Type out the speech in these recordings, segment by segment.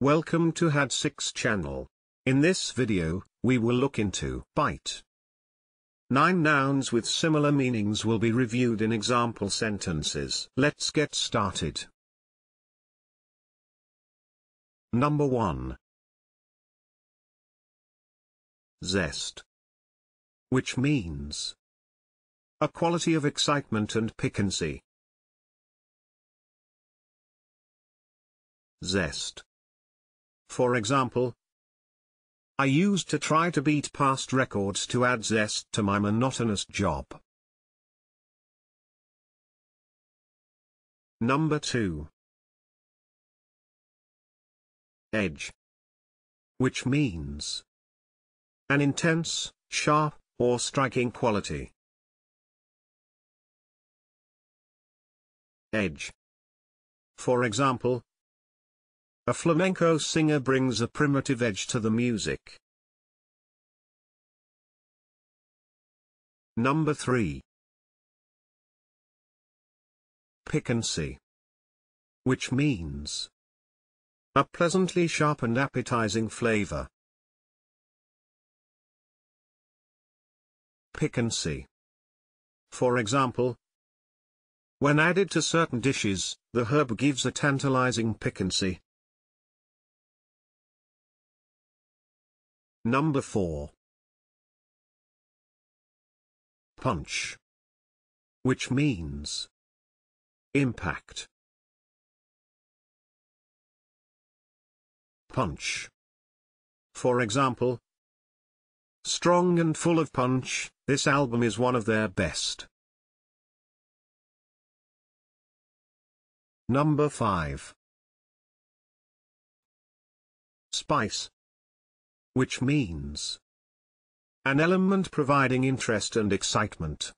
Welcome to HAD6 channel. In this video, we will look into bite. Nine nouns with similar meanings will be reviewed in example sentences. Let's get started. Number 1. Zest. Which means a quality of excitement and piquancy. Zest. For example, I used to try to beat past records to add zest to my monotonous job. Number 2. Edge. Which means an intense, sharp, or striking quality. Edge. For example, a flamenco singer brings a primitive edge to the music. Number 3. Piquancy. Which means a pleasantly sharp and appetizing flavor. Piquancy. For example, when added to certain dishes, the herb gives a tantalizing piquancy. Number 4. Punch. Which means impact. Punch. For example, strong and full of punch, this album is one of their best. Number 5. Spice which means an element providing interest and excitement.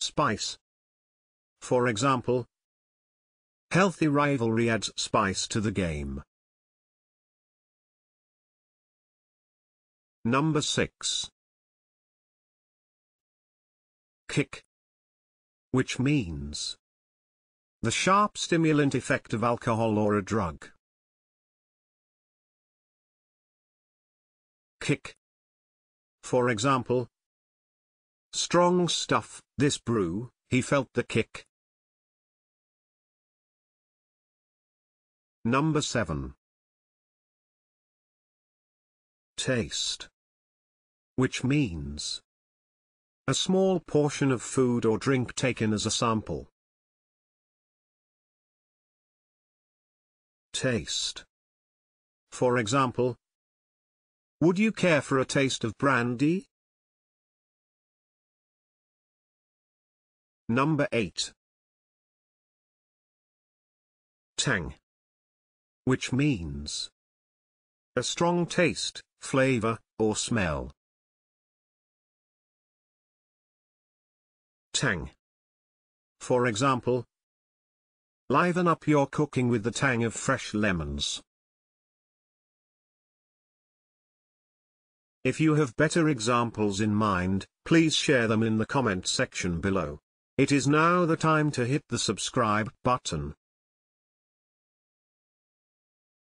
Spice. For example, healthy rivalry adds spice to the game. Number 6. Kick. Which means the sharp stimulant effect of alcohol or a drug. Kick. For example, strong stuff, this brew, he felt the kick. Number 7. Taste. Which means a small portion of food or drink taken as a sample. Taste. For example, would you care for a taste of brandy? Number 8. Tang. Which means a strong taste, flavor, or smell. Tang. For example, liven up your cooking with the tang of fresh lemons. If you have better examples in mind, please share them in the comment section below. It is now the time to hit the subscribe button.